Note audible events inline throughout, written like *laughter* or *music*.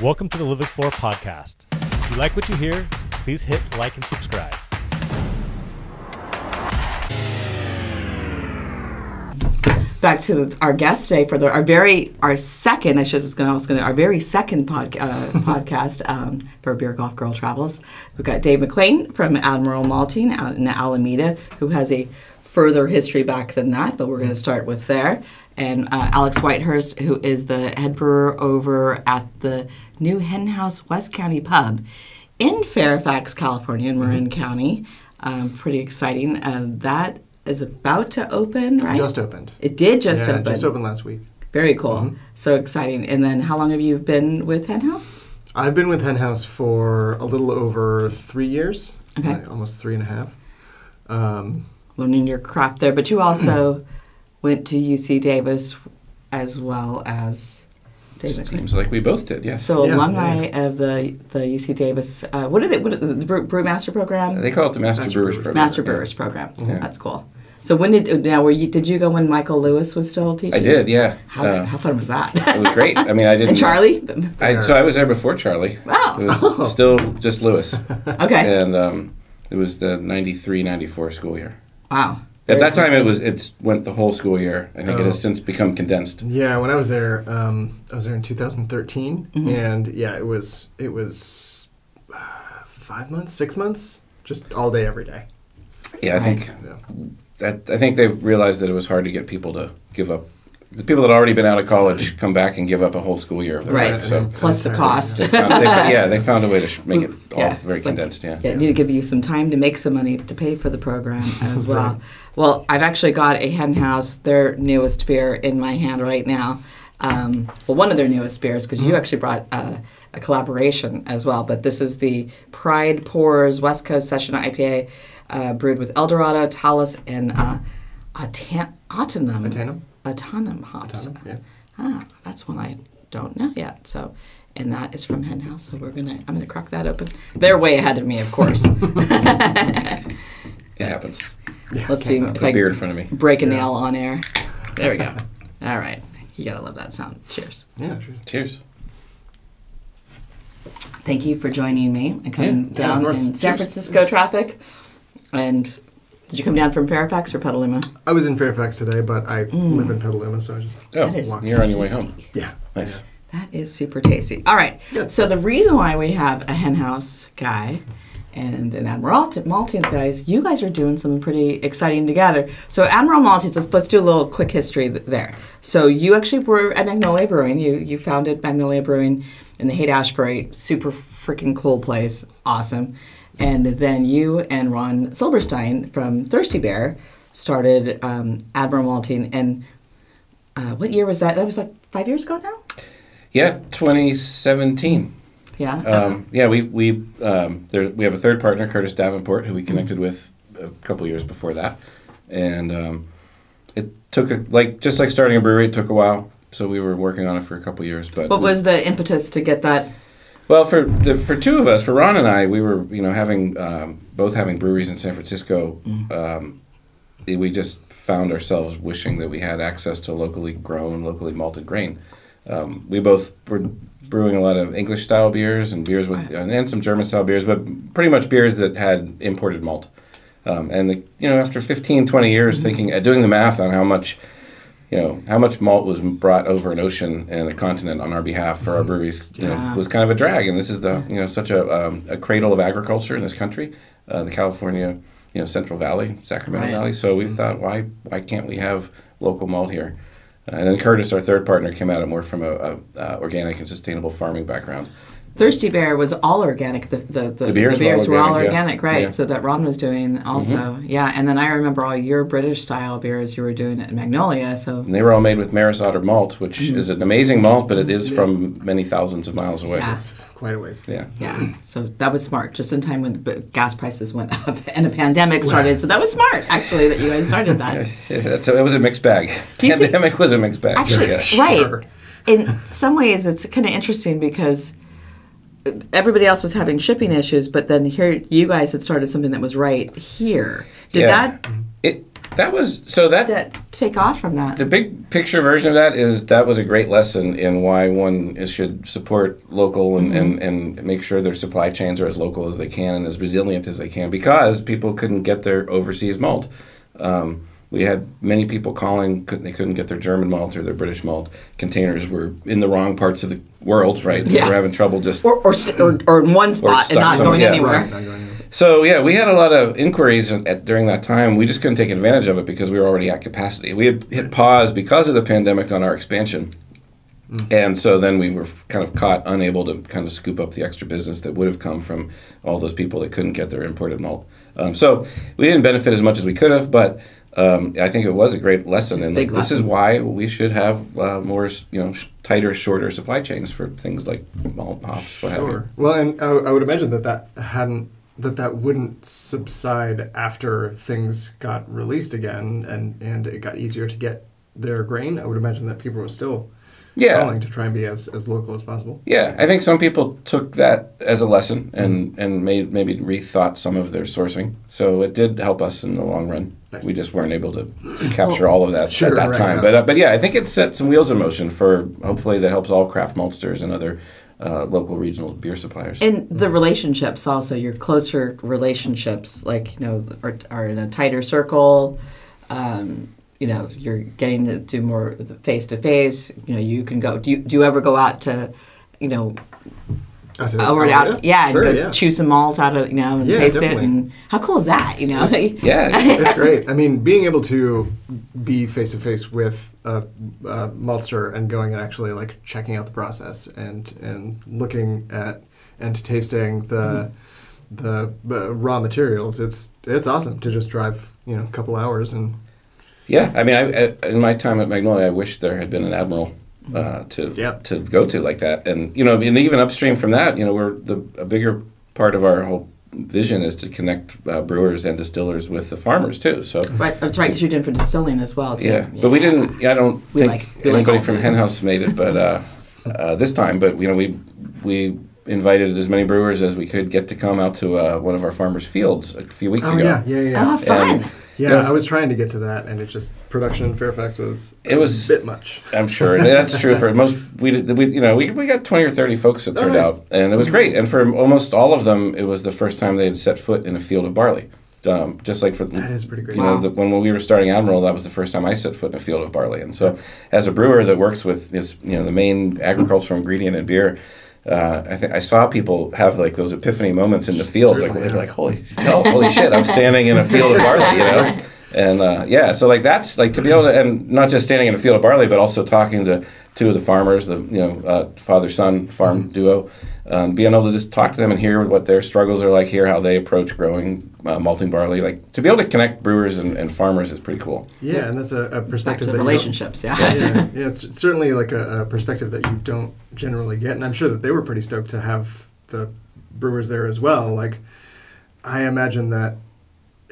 Welcome to the LivXplore podcast. If you like what you hear, please hit like and subscribe. back to our guest today for the, our very our second I should was going I was going our very second pod, uh, *laughs* podcast um, for Beer Golf Girl Travels. We've got Dave McLean from Admiral Malting out in Alameda, who has a further history back than that, but we're going to start with there. And uh, Alex Whitehurst, who is the head brewer over at the new Henhouse West County Pub in Fairfax, California, in Marin County. Um, pretty exciting. Uh, that is about to open, right? Just opened. It did just yeah, open. just opened last week. Very cool. Mm-hmm. So exciting. And then how long have you been with Henhouse? I've been with Henhouse for a little over three years. Okay. like almost three and a half. Um, Learning your craft there. But you also *clears throat* went to UC Davis as well as David. Seems like we both did, yes. So Yeah, alumni yeah. of the the UC Davis. Uh, what are they? What are the, the brew, brewmaster program? they call it the Master, Master Brewers Brewers. Program. Master yeah. Brewers program. Yeah. That's cool. So when did now? Were you? Did you go when Michael Lewis was still teaching? I did, yeah. How, Uh, how fun was that? it was great. I mean, I *laughs* didn't. and Charlie. I, so I was there before Charlie. Wow. It was still just Lewis. *laughs* Okay. And um, it was the 93 94 school year. Wow. At that time, it was it went the whole school year. I think it has Oh. since become condensed. yeah, when I was there, um, I was there in 2013, Mm-hmm. and yeah, it was it was uh, five months, six months, just all day, every day. Yeah, I think Yeah. that I think they realized that it was hard to get people to give up. The people that had already been out of college come back and give up a whole school year of their Right. life. So Plus the cost. they found, they, yeah, they found a way to sh- *laughs* make it all Yeah, very it's like- condensed. yeah. Yeah, need to give you some time to make some money to pay for the program *laughs* as well. Well, I've actually got a Henhouse, their newest beer, in my hand right now. Um, well, one of their newest beers, because you actually brought uh, a collaboration as well. But this is the Pride Pours West Coast Session IPA, uh, brewed with El Dorado, Talus, and uh, Autan- Ahtanum. Ahtanum? Ahtanum hops. Ahtanum, yeah. Ah, that's one I don't know yet. So, and that is from Henhouse. So we're gonna, I'm gonna crack that open. They're way ahead of me, of course. *laughs* *laughs* It happens. Yeah, Let's see With if a I beer in front of me. break a nail on air. There we go. *laughs* All right, you gotta love that sound. Cheers. Yeah, sure. Cheers. Thank you for joining me. I come Yeah, yeah, down course. in San Francisco traffic, and did you come down from Fairfax or Petaluma? I was in Fairfax today, but I mm. live in Petaluma, so I just Oh, That is you're on your way home. yeah. Nice. That is super tasty. All right. Good. So the reason why we have a hen house guy and an Admiral Maltese guy is you guys are doing something pretty exciting together. So Admiral Maltese, let's, let's do a little quick history th- there. So you actually were at Magnolia Brewing. You you founded Magnolia Brewing in the Haight Ashbury. Super freaking cool place. Awesome. And then you and Ron Silberstein from Thirsty Bear started um, Admiral Malting. And uh, what year was that? That was like five years ago now? Yeah, 2017. Yeah. Um, yeah, we we um, there, we have a third partner, Curtis Davenport, who we connected with a couple years before that, and um, it took a, like just like starting a brewery, it took a while. So we were working on it for a couple years. But What was the impetus to get that? Well for the for two of us, for Ron and I, we were you know having um, both having breweries in San Francisco. Um, we just found ourselves wishing that we had access to locally grown, locally malted grain. Um, we both were brewing a lot of English style beers and beers with and, and some German style beers, but pretty much beers that had imported malt. Um, and the, you know, after 15, 20 years thinking, uh, doing the math on how much, you know, how much malt was brought over an ocean and a continent on our behalf for our breweries, you Yeah. know, was kind of a drag. And this is the, you know, such a, um, a cradle of agriculture in this country, uh, the California, you know, Central Valley, Sacramento Right. Valley. So we thought, why, why can't we have local malt here? Uh, and then Curtis, our third partner, came at it more from a, a uh, organic and sustainable farming background. Thirsty Bear was all organic. The the, the, The beers were all were all organic, yeah. right? Yeah. So that Ron was doing also, mm-hmm. yeah. And then I remember all your British style beers you were doing at Magnolia. So And they were all made with Maris Otter malt, which mm-hmm. is an amazing malt, but it is from many thousands of miles away. Yeah. It's quite a ways. Yeah. yeah, so that was smart. Just in time when b- gas prices went up *laughs* and a pandemic started. So that was smart, actually, that you guys started that. It's a- it was a mixed bag. Do you think- Pandemic was a mixed bag. Actually, yeah. right. Sure. In some ways, it's kind of interesting because everybody else was having shipping issues, but then here you guys had started something that was right here. Did Yeah. that? It that was so that to take off from that. the big picture version of that is that was a great lesson in why one is, should support local and, and, and make sure their supply chains are as local as they can and as resilient as they can because people couldn't get their overseas malt. Um, we had many people calling, couldn't, they couldn't get their German malt or their British malt. Containers were in the wrong parts of the world, right? They Yeah. were having trouble just or, or, st- or, or in one spot and not going yeah. anywhere. Right, not going anywhere. So yeah, we had a lot of inquiries at, at- during that time. We just couldn't take advantage of it because we were already at capacity. We had hit pause because of the pandemic on our expansion, and so then we were kind of caught unable to kind of scoop up the extra business that would have come from all those people that couldn't get their imported malt. Um, so we didn't benefit as much as we could have, but. Um, I think it was a great lesson, and Big this is why we should have uh, more, you know, sh- tighter, shorter supply chains for things like malt, hops, what have. Sure. Well, and I, I would imagine that that hadn't that that wouldn't subside after things got released again, and and it got easier to get their grain. I would imagine that people were still Yeah, calling to try and be as, as local as possible. Yeah, I think some people took that as a lesson and, and made maybe rethought some of their sourcing. So it did help us in the long run. Nice. We just weren't able to capture all of that Sure, at that right, time. yeah. But uh, but yeah, I think it set some wheels in motion for hopefully that helps all craft maltsters and other uh, local regional beer suppliers. And the relationships also, your closer relationships, like, you know, are, are in a tighter circle. Um, you know, you're getting to do more face to face. You know, you can go. Do you, do you ever go out to, you know, said, over oh, out, yeah, sure, and go yeah. chew some malt out of, you know, and Yeah, taste definitely. it. And how cool is that? You know, *laughs* yeah, it's great. I mean, being able to be face to face with a, a maltster and going and actually like checking out the process and and looking at and tasting the the uh, raw materials. It's it's awesome to just drive you know a couple hours and yeah. I mean, I, I, in my time at Magnolia, I wish there had been an admiral uh, to Yeah. to go to like that. And you know, and even upstream from that, you know, we're the a bigger part of our whole vision is to connect uh, brewers and distillers with the farmers too. So. right, that's right, because you're doing for distilling as well, too. Yeah, but we didn't. I don't We think like- we like anybody from. Henhouse made it, but uh, uh, this time. But you know, we we invited as many brewers as we could get to come out to uh, one of our farmers' fields a few weeks oh ago. yeah yeah yeah Oh, fun. And- yeah. Yeah. I was trying to get to that and it just production in Fairfax was It was- a bit much. I'm sure that's true for most. We did. We you know we, we got 20 or 30 folks that Oh, turned nice. out, and it was great. And for almost all of them, it was the first time they had set foot in a field of barley. Um, just like for That is pretty great. You know, the, when, when we were starting Admiral, that was the first time I set foot in a field of barley. And so, as a brewer that works with this, you know, the main agricultural ingredient in beer, uh, I think I saw people have like those epiphany moments in the fields, like Certainly, like, "Holy, hell, holy shit! I'm standing in a field of barley," you know. *laughs* And uh, yeah, so like that's like to be able to, and not just standing in a field of barley, but also talking to two of the farmers, the you know uh, father son farm Mm-hmm. duo, um, being able to just talk to them and hear what their struggles are like, hear how they approach growing uh, malting barley, like to be able to connect brewers and, and farmers is pretty cool. Yeah, and that's a, a Back perspective to that the you don't- relationships, yeah. yeah, *laughs* yeah, it's certainly like a, a perspective that you don't generally get, and I'm sure that they were pretty stoked to have the brewers there as well. Like, I imagine that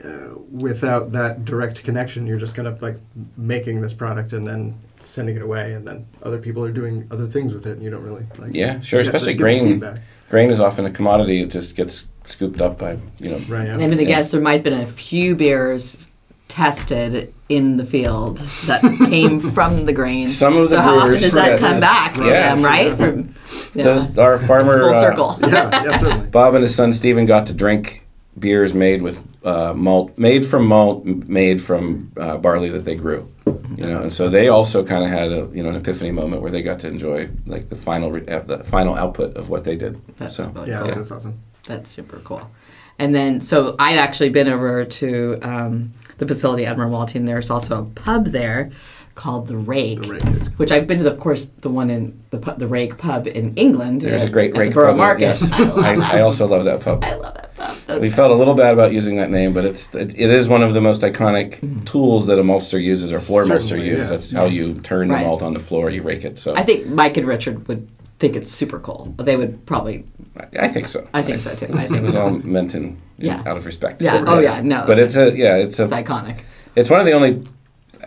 uh, without that direct connection, you're just kind of like making this product and then sending it away, and then other people are doing other things with it, and you don't really like. Yeah, sure. Especially the grain. Grain is often a commodity; it just gets scooped up by you know. Right. Yeah. And I'm going to Yeah. guess there might have been a few beers tested in the field that came *laughs* from the grain. Some of the so how often does that yes. come back to Yeah. them, right? Yes. From, yeah. Those our farmer It's full uh, circle. yeah, yeah, certainly. Bob and his son Stephen got to drink beers made with uh, malt, made from malt, made from uh, barley that they grew. You know, and so they also kind of had a you know an epiphany moment where they got to enjoy like the final re- uh, the final output of what they did. That's so really Yeah, cool. that is awesome. That's super cool. And then, so I'd actually been over to um, the facility at Admiral Malting. There's also a pub there called the Rake, The Rake is which I've been to, the, of course, the one in the pu- the Rake pub in England. there's at- a uh, great at rake the Borough pub. Market. Yes, *laughs* I love I. I also love that pub. I love that pub. Those We guys. felt a little bad about using that name, but it's it, it is one of the most iconic mm-hmm. tools that a maltster uses or floor maltster Certainly, uses. yeah. That's how you turn Right. the malt on the floor. You rake it. So I think Mike and Richard would think it's super cool. They would probably. I, I think so. I think so too. I It was all meant in, in- Yeah. out of respect. Yeah. Oh yeah. No. But it's a yeah. It's a it's iconic. It's one of the only.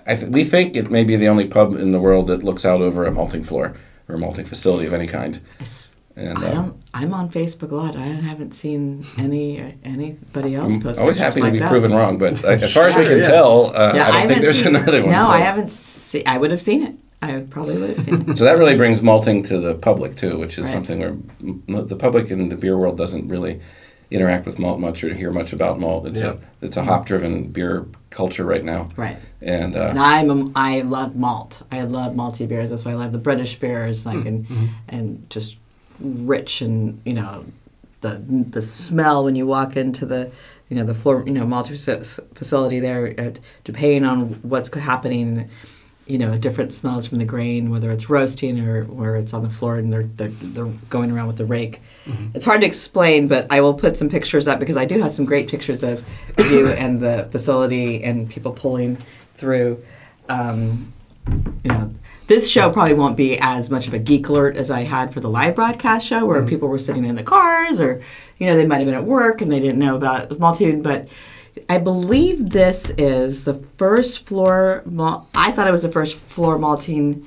I th- we think it may be the only pub in the world that looks out over a malting floor or a malting facility of any kind. It's And I uh, don't. I'm on Facebook a lot. I haven't seen any anybody else I'm post. always pictures happy like to be that. proven wrong, but uh, as far as we can yeah. tell, uh, Yeah, I don't think there's another one. No, so. I haven't. See, I would have seen it. I probably would have seen it. So that really brings malting to the public too, which is Right. something where m- the public in the beer world doesn't really interact with malt much or to hear much about malt. It's Yeah. a it's a hop driven beer culture right now, Right. and uh, And I'm a, I love malt. I love malty beers. That's why I love the British beers, like and and just rich and you know the the smell when you walk into the you know the floor you know malt facility there, at depending on what's happening. You know, different smells from the grain, whether it's roasting or where it's on the floor and they're they're, they're going around with the rake. It's hard to explain, but I will put some pictures up because I do have some great pictures of you *coughs* and the facility and people pulling through. Um, you know, this show probably won't be as much of a geek alert as I had for the live broadcast show, where people were sitting in the cars, or you know, they might have been at work and they didn't know about Maltune. But I believe this is the first floor. Mal- I thought it was the first floor malting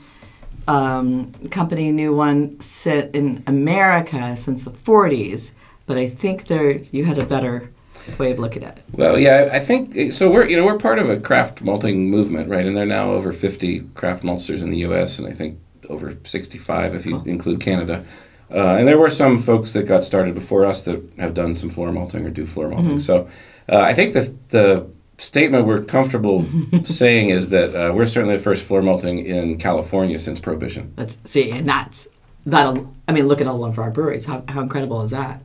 um, company, new one, sit in America since the 40s. But I think there you had a better way of looking at it. well, yeah, I think so. We're you know we're part of a craft malting movement, right? And there are now over fifty craft maltsters in the U.S. and I think over sixty five if you Cool. include Canada. Uh, and there were some folks that got started before us that have done some floor malting or do floor malting. So uh, I think the the statement we're comfortable *laughs* saying is that uh, we're certainly the first floor malting in California since Prohibition. Let's see, and that's that'll. I mean, look at all of our breweries. How how incredible is that?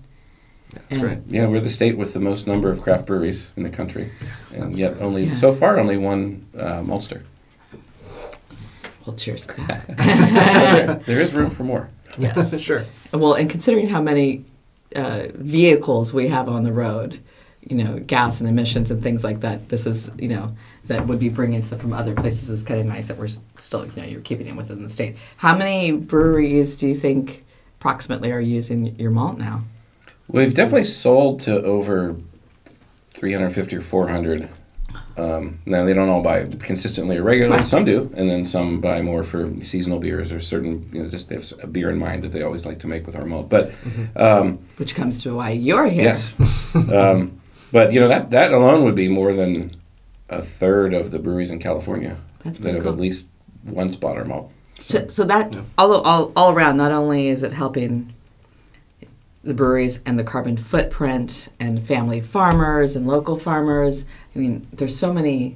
That's great. Yeah, we're the state with the most number of craft breweries in the country, and that's yet only Yeah. so far only one uh, maltster. Well, cheers to that. there, there is room for more. yes. *laughs* sure. Well, and considering how many uh, vehicles we have on the road, you know, gas and emissions and things like that, this is, you know, that would be bringing stuff from other places is kind of nice that we're still, you know, you're keeping it within the state. How many breweries do you think approximately are using your malt now? We've definitely sold to over 350 or 400. Um, now they don't all buy consistently or regularly. Right. Some do, and then some buy more for seasonal beers or certain. You know, just they have a beer in mind that they always like to make with our malt. But um, Which comes to why you're here. yes, *laughs* um, but you know that that alone would be more than a third of the breweries in California That's that pretty have cool. at least one bought our malt. So, so that all, all all around, not only is it helping the breweries and the carbon footprint and family farmers and local farmers. I mean, there's so many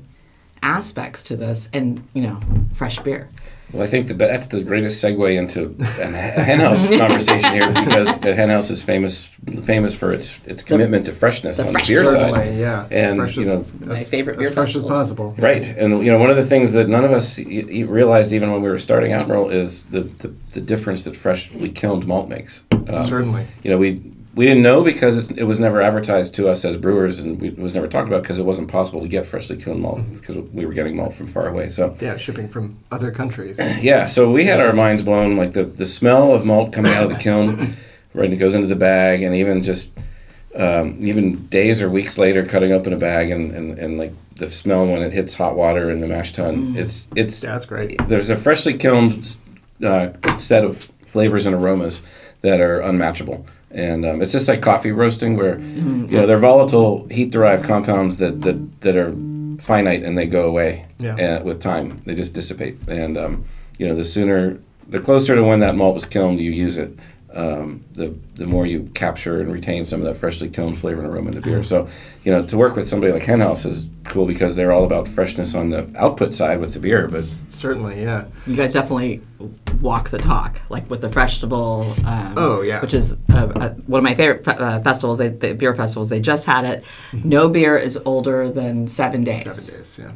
aspects to this, and you know, fresh beer. Well, I think that that's the greatest segue into a henhouse *laughs* conversation here because the henhouse is famous famous for its its commitment to freshness the on fresh- the beer side. Yeah. And, fresh you as, know, My as- favorite as beer fresh as possible. Right, and you know one of the things that none of us y- y- realized even when we were starting Admiral is the, the, the difference that freshly kilned malt makes. Um, Certainly. You know, we we didn't know because it's, it was never advertised to us as brewers, and we, it was never talked about because it wasn't possible to get freshly kilned malt because we were getting malt from far away. So Yeah, shipping from other countries. *clears throat* yeah, so we had our minds blown, like the, the smell of malt coming out of the kiln, *coughs* right, and it goes into the bag, and even just um, even days or weeks later, cutting open a bag, and, and, and like the smell when it hits hot water in the mash tun, it's it's Yeah, that's great. there's a freshly kilned uh, set of flavors and aromas that are unmatchable. And um, it's just like coffee roasting, where you know they're volatile heat-derived compounds that, that, that are finite and they go away Yeah. uh, with time. They just dissipate. And um, you know, the sooner, the closer to when that malt was kilned, you use it, um, the the more you capture and retain some of that freshly toned flavor and aroma in the beer. So, you know, to work with somebody like Henhouse is cool because they're all about freshness on the output side with the beer, but S- Certainly, yeah. You guys definitely walk the talk, like with the festival. Um, Oh, yeah. which is uh, uh, one of my favorite fe- uh, festivals. They, the beer festivals. They just had it. No beer is older than seven days. Seven days, yeah.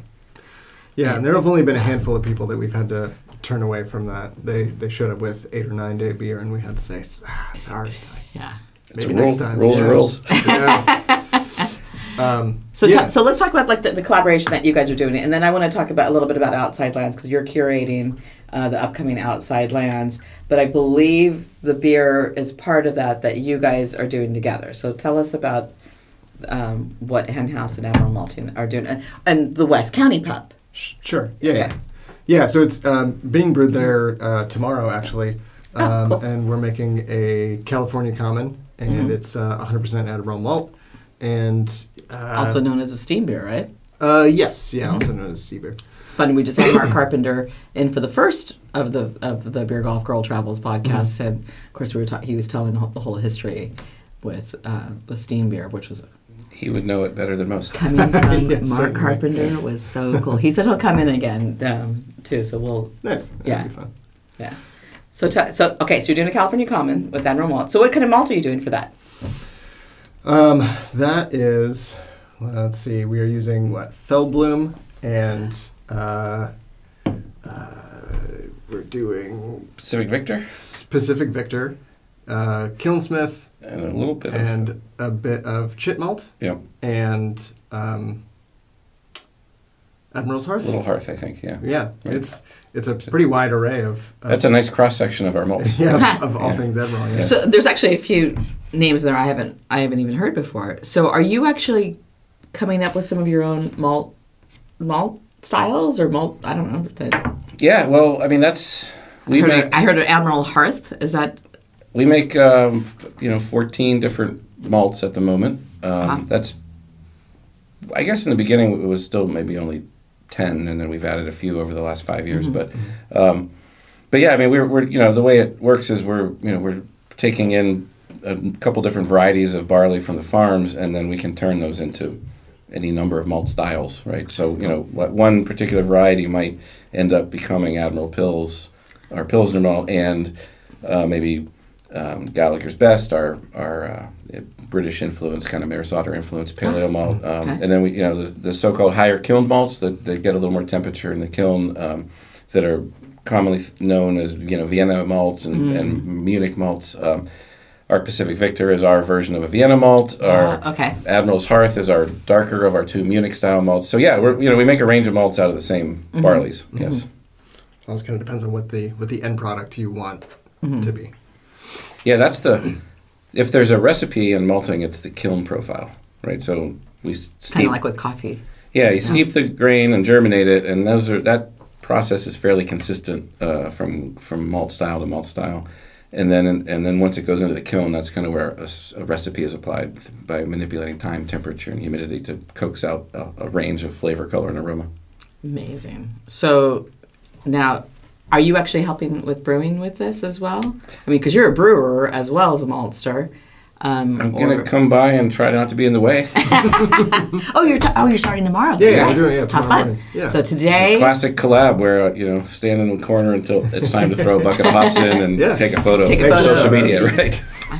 Yeah, and there have only been a handful of people that we've had to turn away from that. They they showed up with eight or nine day beer, and we had to say, "Ah, sorry, Yeah. it's maybe a rule, next time. rules Yeah. rules. *laughs* Yeah. um, So, yeah. ta- so let's talk about like the, the collaboration that you guys are doing, and then I want to talk about a little bit about Outside Lands because you're curating uh, the upcoming Outside Lands. But I believe the beer is part of that that you guys are doing together. So tell us about um, what Henhouse and Admiral Malting are doing, and, and the West County Pub. Sure. Yeah, yeah. Okay. Yeah, so it's um, being brewed there uh, tomorrow, actually. um, cool. and we're making a California Common, and Mhm. it's uh, 100% Admiral malt, and uh, also known as a steam beer, right? uh, yes, yeah, also known as steam beer. Fun. We just had Mark *coughs* Carpenter in for the first of the of the Beer Golf Girl Travels podcast, and of course we were ta- he was telling the whole, the whole history with uh, the steam beer, which was He would know it better than most. coming from *laughs* Yes, Mark certainly. Carpenter Yes. was so cool. He said he'll come in again um, too, so we'll Nice. That'd Yeah. be fun. yeah. So t- so okay, so you're doing a California Common with Admiral Malt. So what kind of malt are you doing for that? Um, that is, well, let's see, we are using what Feldblum and uh, uh, we're doing Pacific Victor Pacific Victor, uh, Kilnsmith, and a little bit of and a bit of chit malt yeah, and um, Admiral's Hearth. Little Hearth, I think. Yeah, Yeah, Right. it's it's a pretty wide array of. of that's a nice cross section of our malts. *laughs* yeah of, of *laughs* all Yeah. things Admiral. Yeah. So there's actually a few names there I haven't I haven't even heard before. So are you actually coming up with some of your own malt malt styles or malt? I don't know. The- Yeah, well, I mean that's we I heard, make of, I heard of Admiral Hearth. Is that we make um, you know 14 different malts at the moment. Um, Uh-huh. That's I guess in the beginning it was still maybe only 10, and then we've added a few over the last five years. But um, but yeah, I mean we're, we're you know the way it works is we're you know we're taking in a couple different varieties of barley from the farms, and then we can turn those into any number of malt styles, right? So you know what one particular variety might end up becoming Admiral Pills, our Pilsner malt, and uh, maybe um, Gallagher's Best, our our uh, British influence, kind of Maris Otter influence pale ale malt, um, okay. and then we you know the, the so-called higher kiln malts that, that get a little more temperature in the kiln um, that are commonly th- known as you know Vienna malts and, and Munich malts. Um, our Pacific Victor is our version of a Vienna malt. Our Uh, okay. Admiral's Hearth is our darker of our two Munich style malts. So yeah, we're you know we make a range of malts out of the same barleys. Yes. It also kind of depends on what the what the end product you want to be. Yeah, that's the. If there's a recipe in malting, it's the kiln profile, right? So we s- Kind steep. of like with coffee. yeah, you steep the grain and germinate it, and those are that process is fairly consistent uh, from from malt style to malt style, and then and then once it goes into the kiln, that's kind of where a recipe is applied by manipulating time, temperature, and humidity to coax out a, a range of flavor, color, and aroma. Amazing. So now, are you actually helping with brewing with this as well? I mean, because you're a brewer as well as a maltster. Um, I'm gonna come by and try not to be in the way. *laughs* oh, you're t- oh, you're starting tomorrow. Yeah, that's yeah, right. we're doing it, yeah, tomorrow fun. morning. Yeah. So today, Classic collab where uh, you know stand in the corner until it's time to throw a bucket of hops in and *laughs* Yeah. take a photo. Take a photo. social media, *laughs* right?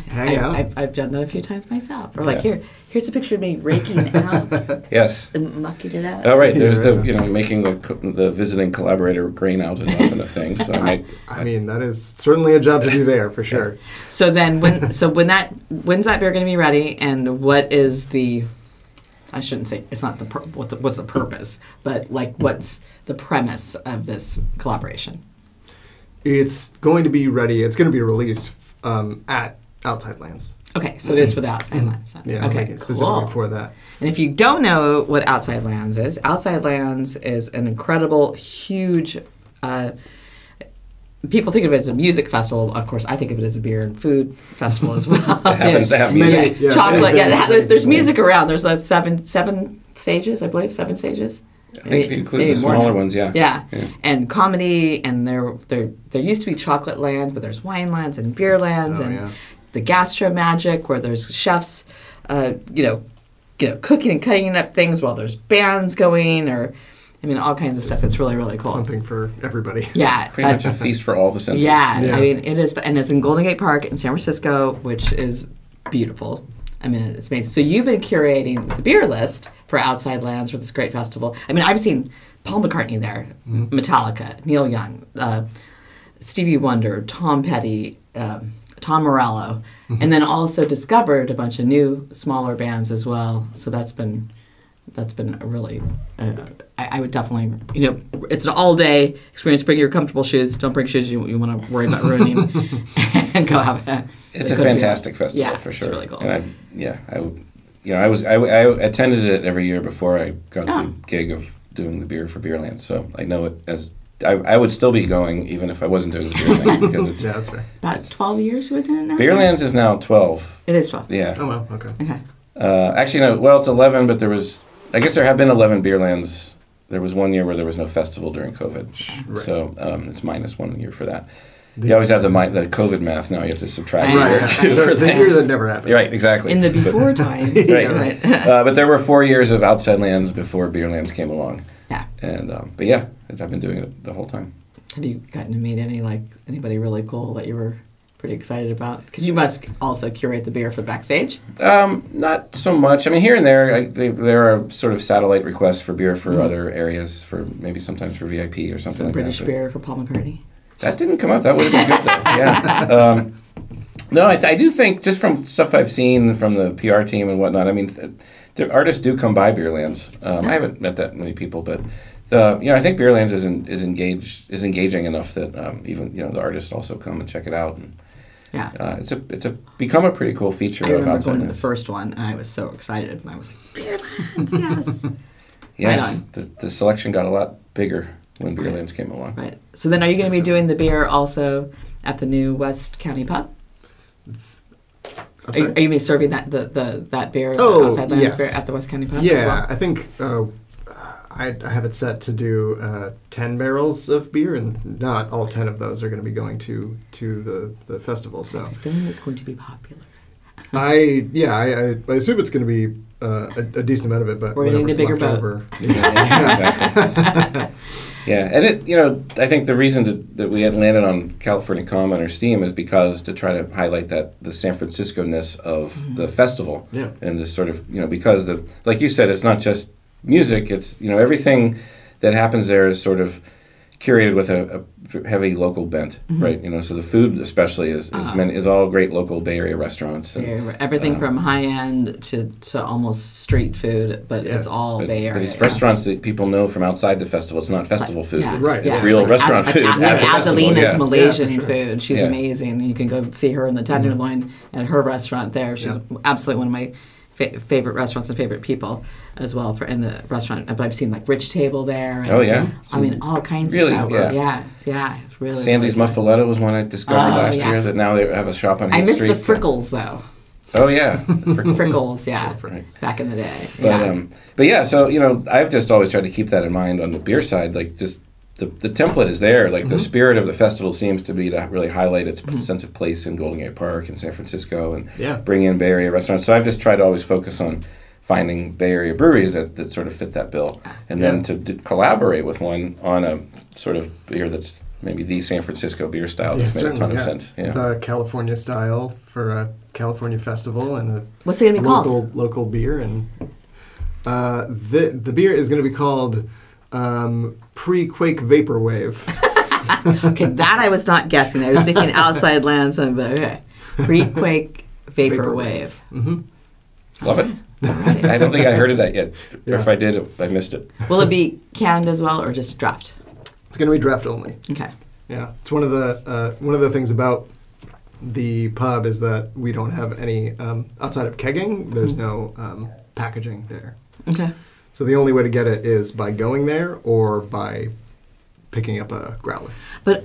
Hang I, out. I've, I've done that a few times myself. Or like Yeah. here, here's a picture of me raking *laughs* out Yes. and mucking it out. Oh, right. There's Yeah. the you know making the the visiting collaborator grain out is often a thing. So I might. *laughs* I mean, that is certainly a job to do there for sure. So then, when so when that when's that beer going to be ready, and what is the? I shouldn't say it's not the, pur- what the what's the purpose, but like what's the premise of this collaboration? It's going to be ready. It's going to be released um, at Outside Lands. Okay, so it is for the outside lands. then. Yeah, we're okay, making it specifically cool. for that. And if you don't know what Outside Lands is, Outside Lands is an incredible, huge. Uh, people think of it as a music festival. Of course, I think of it as a beer and food festival as well. *laughs* It happens to have music. *laughs* Yeah, yeah, chocolate. many Yeah, there's, there's music around. There's like seven seven stages, I believe, seven stages. I think if you include the smaller now. ones, yeah. Yeah. Yeah. and comedy, and there there there used to be chocolate lands, but there's wine lands and beer lands, Oh, and yeah. The gastro magic where there's chefs, uh, you know, you know, cooking and cutting up things while there's bands going, or I mean, all kinds of stuff. It's really really cool. Something for everybody. *laughs* Yeah, Pretty much a feast for all the senses. yeah, Yeah. I mean, it is, and it's in Golden Gate Park in San Francisco, which is beautiful. I mean, it's amazing. So you've been curating the beer list for Outside Lands for this great festival. I mean, I've seen Paul McCartney there, Metallica, Neil Young, uh, Stevie Wonder, Tom Petty, um, Tom Morello, and then also discovered a bunch of new smaller bands as well. So that's been that's been a really uh, I, I would definitely you know it's an all day experience bring your comfortable shoes don't bring shoes you, you want to worry about ruining *laughs* *laughs* and go have a It's it a could be fantastic festival yeah, for sure. it's really cool. And I, yeah, I, would- you know, I was I, I attended it every year before I got Oh. the gig of doing the beer for Beerland, so I know it as I, I would still be going even if I wasn't doing the beer thing *laughs* because it's Yeah, that's fair. About 12 years you've been doing it now? Beerlands is now twelve. It is 12. Yeah. Oh well, okay. Okay. Uh, actually, no. Well, it's eleven, but there was. I guess there have been eleven Beerlands. There was one year where there was no festival during COVID, Right. so um, it's minus one year for that. The- you always have the the COVID math now. You have to subtract Right, year two *laughs* the, for the year that never happened. Right, exactly. In the before times. *laughs* Right. right. uh, but there were four years of outside lands before Beerlands came along, yeah. And um, but yeah, I've been doing it the whole time. Have you gotten to meet any, like, anybody really cool that you were pretty excited about? Because you must also curate the beer for backstage. Um, not so much. I mean, here and there, I, they, there are sort of satellite requests for beer for other areas, for maybe sometimes for VIP or something. Some like British that. beer for Paul McCartney. That didn't come up. That would have been good, though. *laughs* Yeah. Um, no, I, th- I do think just from stuff I've seen from the PR team and whatnot. I mean, th- artists do come by Beerlands. Um, I haven't met that many people, but the you know I think Beerlands is in, is engaged is engaging enough that um, even you know the artists also come and check it out. And Yeah. uh, it's a it's a become a pretty cool feature I of remember going to the first one, and I was so excited. And I was like, Beerlands, *laughs* yes. *laughs* Yeah, right the, the selection got a lot bigger when Beerlands came along. right. So then are you going to be doing the beer also at the new West County pub? I'm Are you, are you gonna be serving that the, the that beer, the Oh, outside lands yes. beer at the West County pub? as Yeah, well? I think uh, I, I have it set to do uh, ten barrels of beer, and not all ten of those are going to be going to to the, the festival. So I feel like it's going to be popular. I yeah I, I, I assume it's going to be uh, a, a decent amount of it, but We're gonna need a whatever's bigger left boat. over- *laughs* Yeah, exactly. Yeah, and it you know I think the reason to, that we had landed on California Common or Steam is because to try to highlight that the San Francisco ness of the festival Yeah. and this sort of you know because the like you said it's not just music it's you know everything that happens there is sort of curated with a, a heavy local bent right you know so the food especially is is, many, is all great local Bay Area restaurants and, Everything um, from high end to, to almost street food, but Yes, it's all but, Bay Area. but it's restaurants that people know from outside the festival. It's not festival food. Yeah, It's, Right, it's yeah. real Like restaurant Az- food. like, at the festival, Azalina's yeah. Malaysian Yeah, sure. food. She's Yeah. Mm-hmm. amazing. You can go see her in the Tenderloin at her restaurant there. She's Yeah. absolutely one of my fa- favorite restaurants and favorite people as well for in the restaurant. But I've seen like Rich Table there. And, Oh, yeah? I mean, all kinds Really? of Yeah. stuff. Yeah, yeah, it's really. Sandy's really. Muffaletta was one I discovered Oh, last yes. year. That now they have a shop on I miss Street. the Frickles though. Oh yeah, *laughs* Frickles. Frickles, yeah, Frickles. back in the day. But yeah. um, but yeah, so you know, I've just always tried to keep that in mind on the beer side. Like just the, the template is there. Like Mm-hmm. the spirit of the festival seems to be to really highlight its sense of place in Golden Gate Park in San Francisco and Yeah. bring in Bay Area restaurants. So I've just tried to always focus on finding Bay Area breweries that, that sort of fit that bill, and then to d- collaborate with one on a sort of beer that's maybe the San Francisco beer style. Yeah, That's made a ton certainly, of sense. Yeah. The California style for a California festival and a What's it gonna be local called? local beer and uh, the the beer is going to be called um, pre-quake vaporwave. *laughs* Okay, that I was not guessing. I was thinking outside lands, but okay. Pre-quake vapor, Vapor wave. hmm Love it. All right. I don't think I heard of that yet. Or Yeah. if I did, I missed it. Will it be canned as well, or just draft? It's going to be draft only. Okay. Yeah, it's one of the uh, one of the things about the pub is that we don't have any um, outside of kegging. There's no um, packaging there, Okay. So the only way to get it is by going there or by picking up a growler. But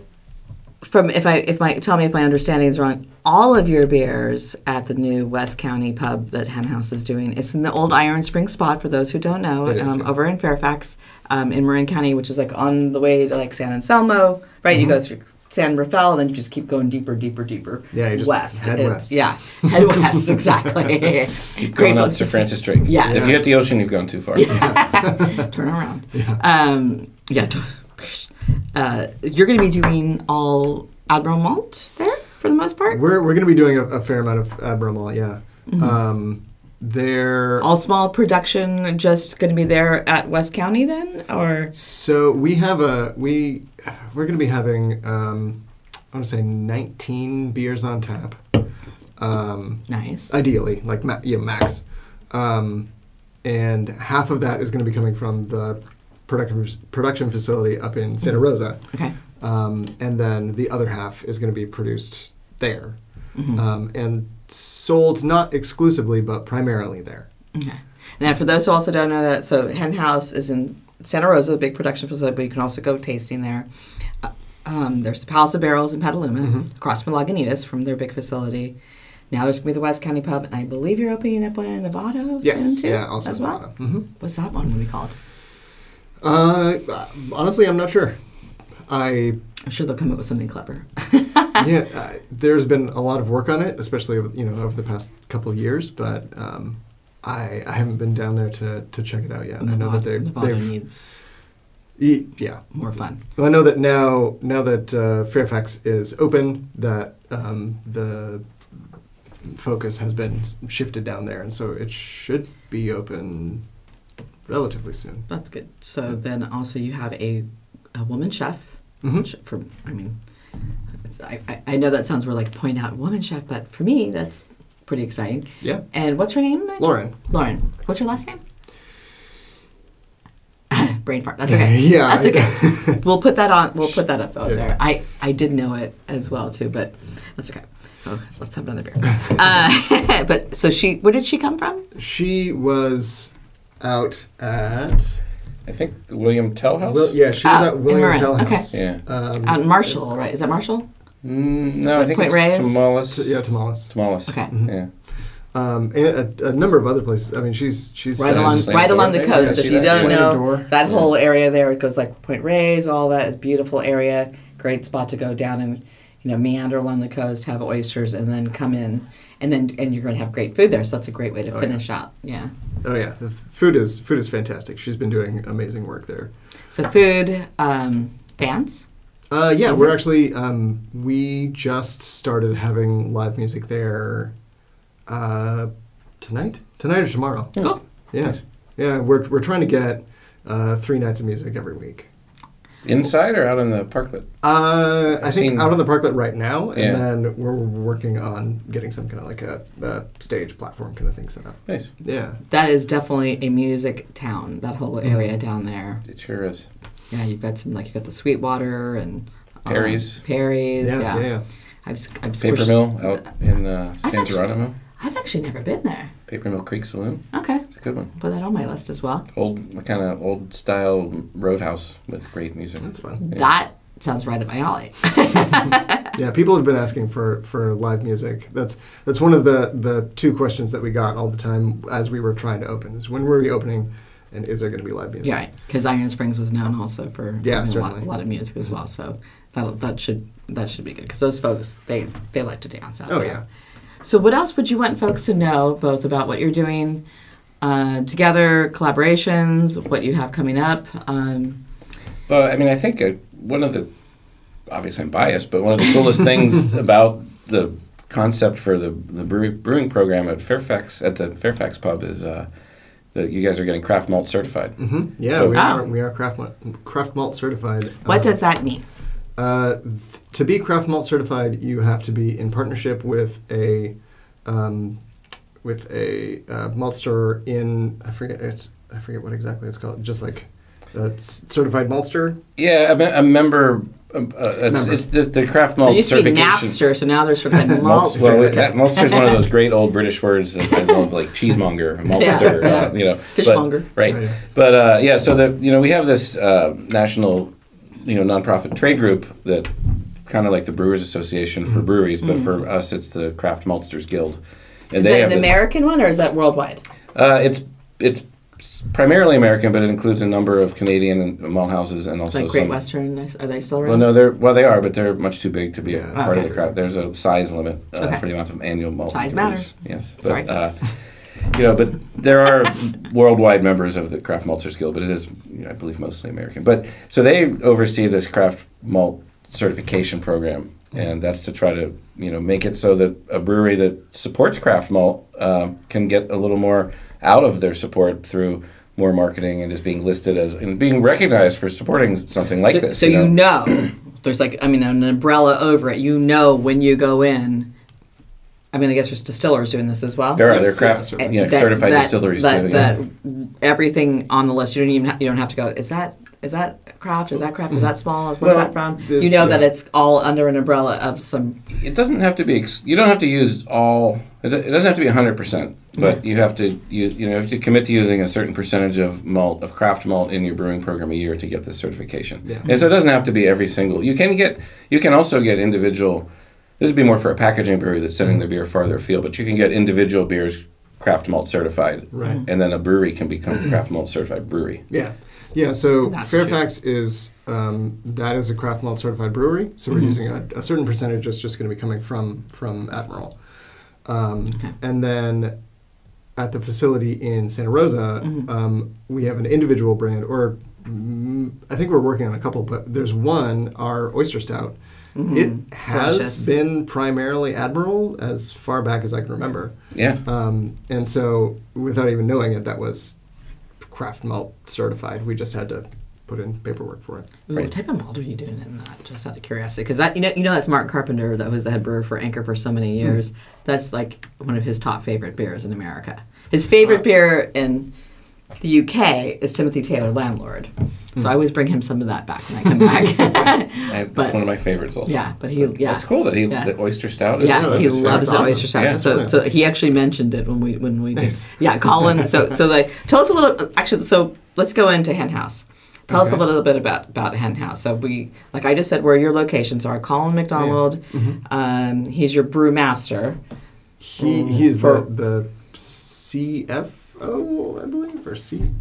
from if I if my tell me if my understanding is wrong, all of your beers at the new West County pub that Henhouse is doing, it's in the old Iron Spring spot for those who don't know, It is, um, yeah. over in Fairfax, um, in Marin County, which is like on the way to like San Anselmo, right? You go Mm-hmm. through San Rafael, then you just keep going deeper, deeper, deeper. Yeah, you just west. head It- west. Yeah, *laughs* head west exactly. Keep going Grateful- up to Francis Drake. Yes. If you hit the ocean, you've gone too far. *laughs* turn around. Um, yeah. t- Uh, you're going to be doing all Admiral Malt there for the most part. We're we're going to be doing a, a fair amount of Admiral, yeah. Mm-hmm. Um, there. All small production just going to be there at West County then, or So we have a we we're going to be having um, I want to say 19 beers on tap. Um, nice. ideally, like ma- yeah, max. Um, and half of that is going to be coming from the production production facility up in Santa Rosa, Okay. um, and then the other half is going to be produced there, Mm-hmm. um, and sold not exclusively but primarily there. Okay. Now, for those who also don't know that, so Henhouse is in Santa Rosa, a big production facility, but you can also go tasting there. Uh, um, there's the Palace of Barrels in Petaluma, across from Lagunitas, from their big facility. Now there's gonna be the West County Pub, and I believe you're opening up one in Novato Yes, soon too. yeah, also as well. hmm What's that one gonna be called? Uh, honestly, I'm not sure. I I'm sure they'll come up with something clever. *laughs* yeah, *laughs* uh, there's been a lot of work on it, especially over, you know over the past couple of years. But um, I I haven't been down there to, to check it out yet. I know that they Novato they've needs e- yeah. more fun. Well, I know that now now that uh, Fairfax is open, that um, the focus has been shifted down there, and so it should be open relatively soon. That's good. So then also you have a, a woman chef. Mhm. which For I mean, I, I know that sounds weird, like point out woman chef, but for me that's pretty exciting. Yeah, And what's her name? Lauren. Lauren. What's her last name? *coughs* Brain fart. That's *laughs* okay. Yeah, That's okay. *laughs* we'll put that on. We'll put that up out Yeah. there. I I did know it as well too, but that's okay. Oh, let's have another beer. *laughs* Uh, but so she, where did she come from? She was out at I think the William Tell House. Well, yeah, she was Ah, at William Marin, Tell okay. House. Yeah. Um, Out in Marshall, right? Is that Marshall? Mm, no, I think Point it's Reyes? Tomales. t- yeah, Tomales. Tomales. Okay. Yeah. Um, and a, a number of other places. I mean, she's she's Right along, right door, along the coast. Yeah, if you don't Slam know that Yeah. whole area there, it goes like Point Reyes, all that is beautiful area. Great spot to go down and you know meander along the coast, have oysters, and then come in, and then and you're going to have great food there. So that's a great way to Oh, yeah. finish out. Yeah. Oh yeah, the f- food is food is fantastic. She's been doing amazing work there. So food, um, bands. Uh, yeah, Is we're it? actually um, we just started having live music there uh, tonight, tonight or tomorrow. Cool. Yeah, Nice. yeah. We're we're trying to get uh, three nights of music every week. Inside or out in the parklet? Uh, I think out on the parklet right now, and Yeah. then we're working on getting some kind of like a, a stage platform kind of thing set up. Nice. Yeah, That is definitely a music town. That whole Mm-hmm. area down there. It sure is. Yeah, you've got some like you've got the Sweetwater and um, Peri's. Peri's. yeah, Yeah. yeah. yeah. I've s- I've Paper squished- Mill out in uh, I've San actually- Geronimo. I've actually never been there. Paper Mill Creek Saloon. Okay, It's a good one. put that on my list as well. Old kind of old style roadhouse with great music. That's fun. That sounds right up my alley. *laughs* *laughs* Yeah, people have been asking for, for live music. That's that's one of the, the two questions that we got all the time as we were trying to open. Is when were we opening, and is there going to be live music? yeah, because Iron Springs was known also for Yeah, having a, lot, a lot of music as well. So that that should that should be good because those folks they they like to dance out Oh there. yeah. So what else would you want folks to know both about what you're doing uh, together, collaborations, what you have coming up? Um, Well, I mean, I think uh, one of the obviously I'm biased, but one of the coolest things *laughs* about the concept for the the brewing program at Fairfax at the Fairfax pub is uh, that you guys are getting craft malt certified. Mm-hmm. Yeah, So- we Oh. are we are craft malt, craft malt certified. what Um, does that mean? Uh, th- to be craft malt certified, you have to be in partnership with a um, with a uh, maltster in I forget it, I forget what exactly it's called. Just like a s- certified maltster. Yeah, a, me- a member. Uh, uh, it's, it's the, the craft There malt used to be. Napster, so now there's sort of like *laughs* Malt, well, Okay. that Maltster is one of those *laughs* great old British words that I love, like cheesemonger, maltster, Yeah, yeah. Uh, you know, Fishmonger. But, right? Oh, yeah. But uh, yeah, so the you know we have this uh, national, you know, nonprofit trade group that kind of like the Brewers Association for breweries, but for us it's the Craft Maltsters Guild, and Is they that have an this- American one or is that worldwide? Uh, it's it's primarily American, but it includes a number of Canadian and malt houses and also Like Great some. Western? Are they still around? Well, no, they're well, they are, but they're much too big to be Yeah. a part of Okay. the crowd. There's a size limit uh, Okay. for the amount of annual malt. Size breweries. Yes, but, Sorry. Uh, you know, but there are worldwide members of the Craft Maltsters Guild, but it is, you know, I believe, mostly American. But so they oversee this craft malt certification program, and that's to try to, you know, make it so that a brewery that supports craft malt um, can get a little more out of their support through more marketing and just being listed as and being recognized for supporting something like so, this. so you know, there's like I mean an umbrella over it. You know when you go in. I mean, I guess there's distillers doing this as well. There are there craft, yeah, certainly. yeah, That- certified that- distilleries that, too. Yeah. that everything on the list. You don't even ha- you don't have to go. Is that is that craft? Is that craft? Is that small? Where's Well, that from? this- you know that it's all under an umbrella of some. it doesn't have to be. You don't have to use all It, doesn't have to be hundred percent, but you have to you you know you have to commit to using a certain percentage of malt of craft malt in your brewing program a year to get this certification. Yeah. And so it doesn't have to be every single. You can get you can also get individual. This would be more for a packaging brewery that's sending their beer farther afield, but you can get individual beers craft malt certified, Right. and then a brewery can become a craft malt certified brewery. Yeah, yeah. So That's Fairfax is um, that is a craft malt certified brewery. So we're Mhm. using a, a certain percentage is just going to be coming from from Admiral, um, Okay. and then at the facility in Santa Rosa, Mhm. um, we have an individual brand, or mm, I think we're working on a couple, but there's one, our oyster stout. Mhm. It has Delicious. been primarily Admiral as far back as I can remember. Yeah. Um, and so, without even knowing it, that was craft malt certified. We just had to put in paperwork for it. Ooh, Right. What type of malt are you doing in that? Just out of curiosity, because that you know you know that's Mark Carpenter that was the head brewer for Anchor for so many hmm. years. That's like one of his top favorite beers in America. His favorite Wow. beer in the UK is Timothy Taylor Landlord. So I always bring him some of that back when I come back. I, *laughs* that's *laughs* But- one of my favorites also. yeah, but he yeah. That's cool that he Yeah. the oyster stout is Yeah, Yeah, he loves the awesome. oyster stout. Yeah. So, so he actually mentioned it when we when we did. Yeah, Colin. So, *laughs* so like, tell us a little. Actually, so let's go into Henhouse. Tell us a little bit about about Henhouse. So we, like I just said, where your locations are. Colin McDonald. Um, he's your brewmaster. He he's For- the the CFO, I believe, or C.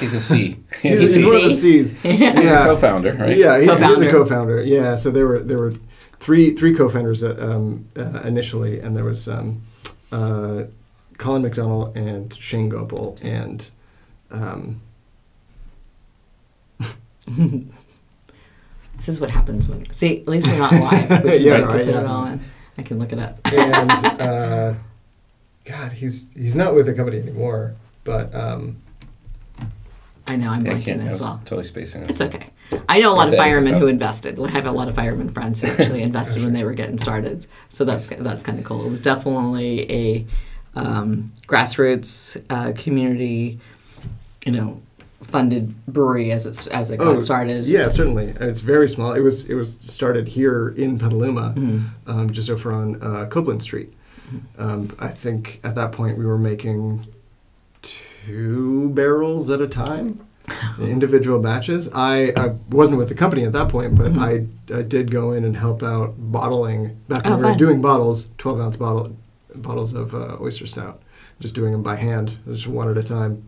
He's a C. *laughs* He's, He's he's one of the C? C's. *laughs* Yeah, co-founder, right? Yeah, he, he is a co-founder. Yeah, so there were there were three three co-founders uh, um, uh, initially, and there was um, uh, Colin McDonald and Shane Goepel and um, *laughs* This is what happens when. See, at least we're not live. We can, Yeah, right, put yeah. it all in. I can look it up. and uh, God, he's he's not with the company anymore, but um, I know I'm Yeah, I blanking can't. I as was well. totally spacing it. It's okay. I know a lot of Have to edit this firemen who out. invested. I have a lot of firemen friends who actually *laughs* invested when they were getting started. So that's that's kind of cool. It was definitely a um, grassroots uh, community, you know, funded brewery as it as it got started. Oh, Yeah, certainly. And It's very small. It was it was started here in Petaluma, Mhm. um, just over on uh, Copeland Street. Um, I think at that point we were making two barrels at a time, *laughs* individual batches. I, I wasn't with the company at that point, but I, I did go in and help out bottling back when Oh, we were fun. doing bottles, twelve ounce bottle bottles of uh, oyster stout, just doing them by hand, just one at a time.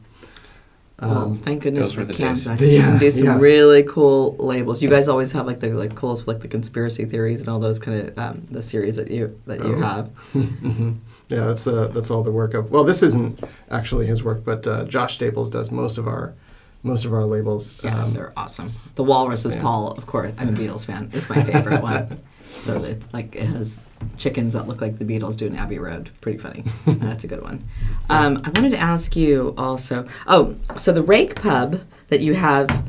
Well, Um, thank goodness for the cans. days. back then. You can Yeah, do some yeah. really cool labels. You guys always have like the like coolest like the conspiracy theories and all those kind of um, the series that you that you Oh. have. *laughs* hmm Yeah, that's uh, that's all the work of. Well, this isn't actually his work, but uh, Josh Staples does most of our most of our labels. Yeah, Um, they're awesome. The Walrus is yeah. Paul, of course. I'm a Beatles fan. It's my favorite one. *laughs* So it's like it has chickens that look like the Beatles doing Abbey Road. Pretty funny. *laughs* That's a good one. Um, I wanted to ask you also. Oh, so the Rake Pub that you have.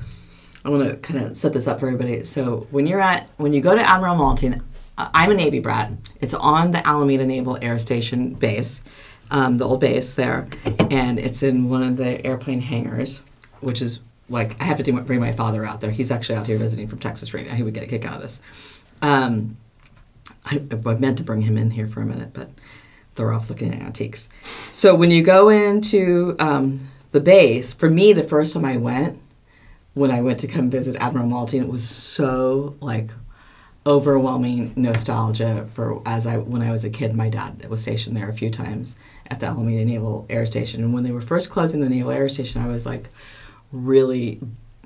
I want to kind of set this up for everybody. So when you're at when you go to Admiral Malting, uh, I'm a Navy brat. It's on the Alameda Naval Air Station base, um, the old base there, and it's in one of the airplane hangars, which is like I have to do, bring my father out there. He's actually out here visiting from Texas right now. He would get a kick out of this. Um, I, I meant to bring him in here for a minute, but they're off looking at antiques. So when you go into um, the base, for me, the first time I went, when I went to come visit Admiral Malting, it was so like overwhelming nostalgia for as I when I was a kid. My dad was stationed there a few times at the Alameda Naval Air Station, and when they were first closing the Naval Air Station, I was like really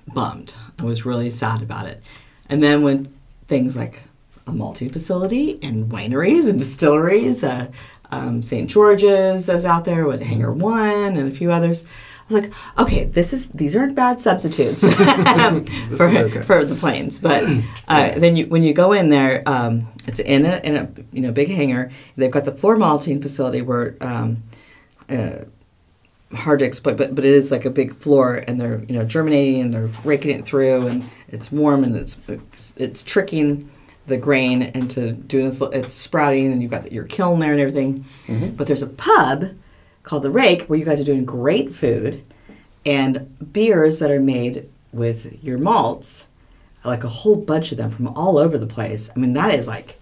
bummed. I was really sad about it. And then when things like a malting facility and wineries and distilleries, uh, um, St. George's is out there with Hangar One and a few others. I was like, okay, this is these aren't bad substitutes *laughs* for, okay. for the planes. But uh, then you, when you go in there, um, it's in a in a you know big hangar. They've got the floor malting facility where um, uh, hard to explain, but but it is like a big floor, and they're you know germinating and they're raking it through, and it's warm and it's it's, it's tricking the grain into doing this. It's sprouting, and you've got your kiln there and everything. Mm-hmm. But there's a pub called the Rake where you guys are doing great food and beers that are made with your malts, like a whole bunch of them from all over the place. I mean, that is like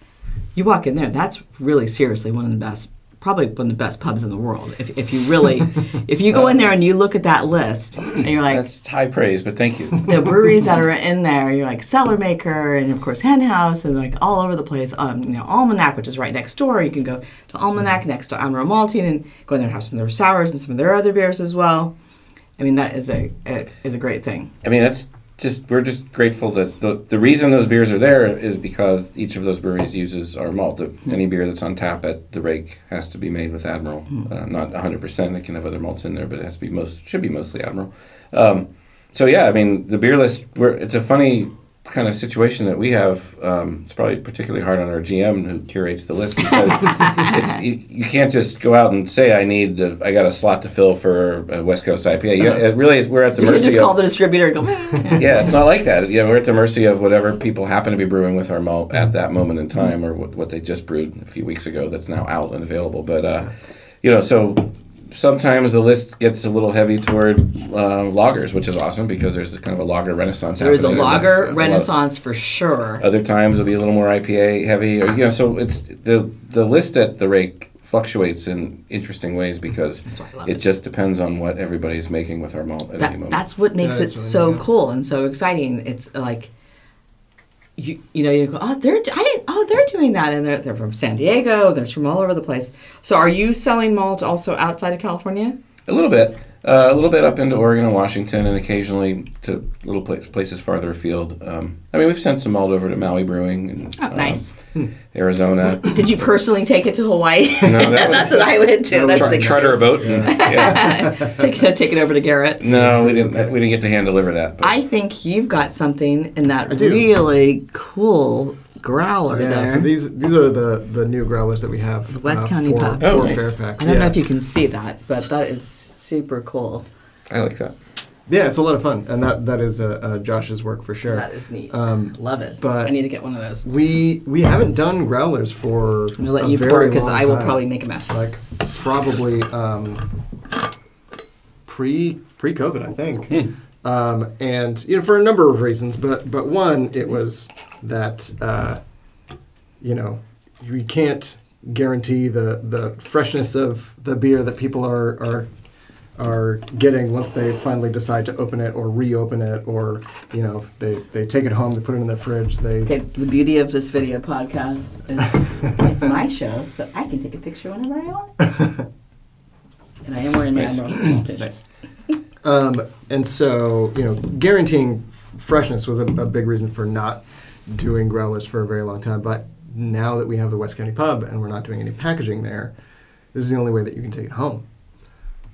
you walk in there, that's really seriously one of the best, probably one of the best pubs in the world. If, if you really, *laughs* if you go in there and you look at that list and you're like, That's high praise, but thank you. the breweries that are in there, you're like Cellarmaker and of course Henhouse and like all over the place. Um, you know, Almanac, which is right next door. You can go to Almanac next to Admiral Malting and go in there and have some of their sours and some of their other beers as well. I mean, that is a, a is a great thing. I mean, that's just we're just grateful that the the reason those beers are there is because each of those breweries uses our malt. The, Any beer that's on tap at the Rake has to be made with Admiral. Uh, not 100. percent It can have other malts in there, but it has to be most should be mostly Admiral. Um, so yeah, I mean, the beer list. We're, it's a funny kind of situation that we have. Um, it's probably particularly hard on our GM who curates the list because *laughs* it's, you, you can't just go out and say I need the, I got a slot to fill for a West Coast IPA. You, it really, we're at the You mercy just of call the distributor and go. *laughs* Yeah, it's not like that. Yeah, we're at the mercy of whatever people happen to be brewing with our malt at that moment in time, or what, what they just brewed a few weeks ago that's now out and available. But uh, you know, so sometimes the list gets a little heavy toward uh, lagers, which is awesome because there's kind of a lager renaissance. There is a happening. lager There's a lot- renaissance for sure. Other times it'll be a little more IPA heavy, or you know, so it's the the list at the rake fluctuates in interesting ways because why I love it it. just depends on what everybody's making with our malt at any moment. that's what makes That it is really so cool and so exciting. It's like you you know you go oh they're I didn't oh they're doing that and they're they're from San Diego. They're from all over the place. So are you selling malt also outside of California? A little bit. Uh, a little bit up into Oregon and Washington, and occasionally to little pla- places farther afield. Um, I mean, we've sent some malt over to Maui Brewing and Oh, um, nice. Arizona. *laughs* Did you personally take it to Hawaii? No, that *laughs* was- That's what I went to. That's Char- the charter a boat. And, *laughs* yeah. take, it- take it over to Garrett. No, we didn't. We didn't get to hand deliver that. But I think you've got something in that really cool growler Yeah, there. so these these are the the new growlers that we have. West uh, County for, Pub. Oh, for nice. Fairfax. I don't yeah. know if you can see that, but that is super cool. I like that. Yeah, it's a lot of fun, and that that is uh, uh, Josh's work for sure. That is neat. Um, Love it. but- I need to get one of those. we we haven't done growlers for I'm gonna let a you very pour because I will time. probably make a mess. like probably um, pre pre COVID, I think. Hmm. Um, and you know, for a number of reasons, but but one, it was that uh, you know you can't guarantee the the freshness of the beer that people are are are getting once they finally decide to open it or reopen it or you know they, they take it home they put it in their fridge they Okay, the beauty of this video podcast is *laughs* it's my show, so I can take a picture whenever I want. *laughs* and I am wearing my *clears throat* Nice. Admiral t-shirt. Nice. Um, and so, you know, guaranteeing freshness was a, a big reason for not doing growlers for a very long time. But now that we have the West County Pub and we're not doing any packaging there, this is the only way that you can take it home.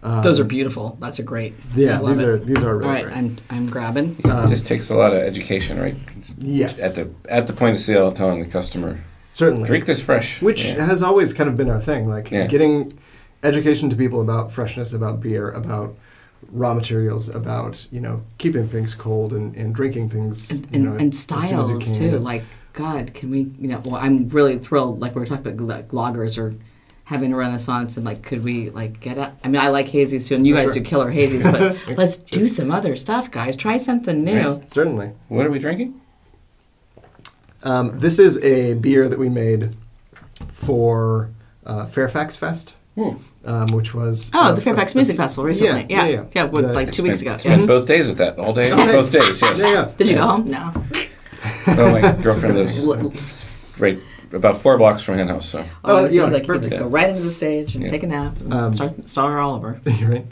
Um, Those are beautiful. That's a great. Yeah, these it. are these are really All right, great. I'm I'm grabbing. Um, it just takes a lot of education, right? yes, At the at the point of sale, telling the customer, certainly. drink this fresh. which Yeah. has always kind of been our thing like Yeah. getting education to people about freshness about beer about raw materials about you know keeping things cold and, and drinking things and, you know, and as soon as you styles too. Like God, can we? You know, well, I'm really thrilled. Like we were talking about, like lagers are having a renaissance, and like, could we like get up? I mean, I like hazies too, and you For guys sure. do killer hazies, but *laughs* let's do some other stuff, guys. Try something new. certainly What are we drinking? um, this is a beer that we made for uh, Fairfax Fest Hmm. um, which was Oh, uh, the Fairfax a- Music Festival recently. yeah, Yeah, yeah, yeah, yeah. what, The- like two weeks ago. Spent, spent Yeah. both days at that. All day. Oh. Both days. Yes. yeah, yeah. Did you go home? No. Oh, my girlfriend lives *laughs* right about four blocks from Henhouse. So Oh, I was yeah, thinking, like you could perfect. just go right into the stage and Yeah. take a nap and Um, start start her all over. *laughs* You're right.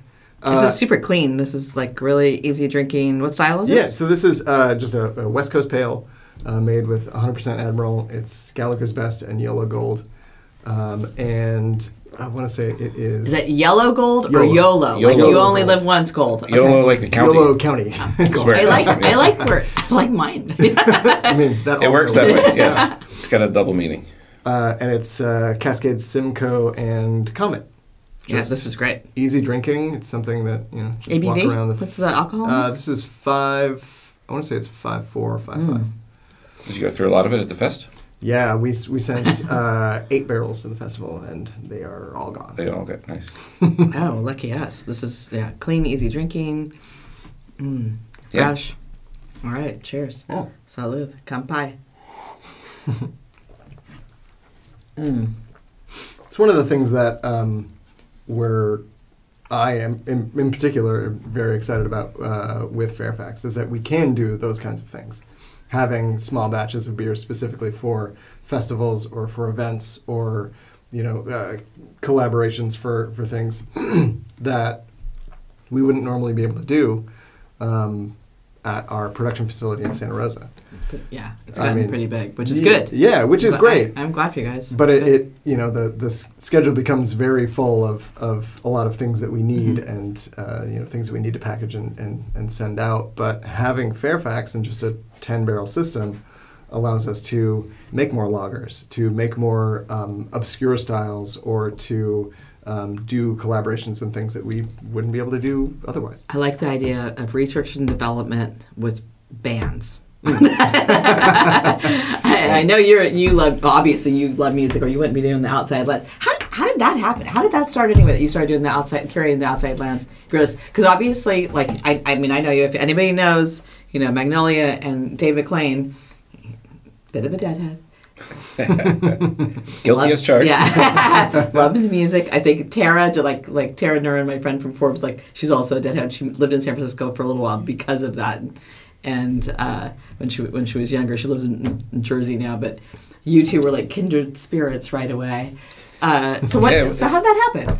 this Uh, is super clean. This is like really easy drinking. What style is it? Yeah, this? so this is uh, just a, a West Coast pale uh, made with 100% Admiral. It's Gallagher's Best and Yellow Gold. Um, and I want to say it is. Is that yellow gold or YOLO. YOLO? Like YOLO you only gold. live once gold. you don't like the county. Yolo County. *laughs* Gold. Swear. I like I like where I like mine. *laughs* I mean, that It also works that way. Yes. *laughs* It's got a double meaning. Uh, and it's uh, Cascade, Simcoe, and Comet. yeah, this is great. easy drinking. It's something that you know just walk around the. What's the alcohol? uh, this? this is five. I want to say it's five four or five Hmm. five. Did you go through a lot of it at the fest? Yeah, we we sent uh, eight barrels to the festival, and they are all gone. They all get nice. *laughs* oh, lucky us. This is yeah, clean, easy drinking. Mm, Yeah. fresh. All right, cheers. Yeah. Salud. Kampai. *laughs* It's one of the things that um, we're I am in, in particular very excited about uh, with Fairfax is that we can do those kinds of things. Having small batches of beer specifically for festivals or for events or you know uh, collaborations for for things *clears throat* that we wouldn't normally be able to do um, at our production facility in Santa Rosa. Yeah, it's I mean, pretty big, which is Ye- good. Yeah, which is But great. I, am glad for you guys. but it, it you know the the schedule becomes very full of, of a lot of things that we need Mhm. and uh, you know things that we need to package and, and, and send out but having fairfax and just a 10 barrel system allows us to make more lagers to make more um, obscure styles or to um, do collaborations and things that we wouldn't be able to do otherwise I like the idea of research and development with bands. *laughs* *laughs* I, I know you're you love obviously you love music or you wouldn't be doing the outside. How, how did that happen? How did that start anyway? That you started doing the outside carrying the outside lands because obviously like I, I mean I know you if anybody knows you know Magnolia and Dave McLean bit of a deadhead *laughs* Guilty Love- as charged. Yeah, *laughs* loves music. I think Tara, like like Tara Nurin, my friend from Forbes, like she's also a deadhead. She lived in San Francisco for a little while because of that. And uh, when she when she was younger, she lives in, in Jersey now. But you two were like kindred spirits right away. Uh, so what? Yeah, so how'd that happen?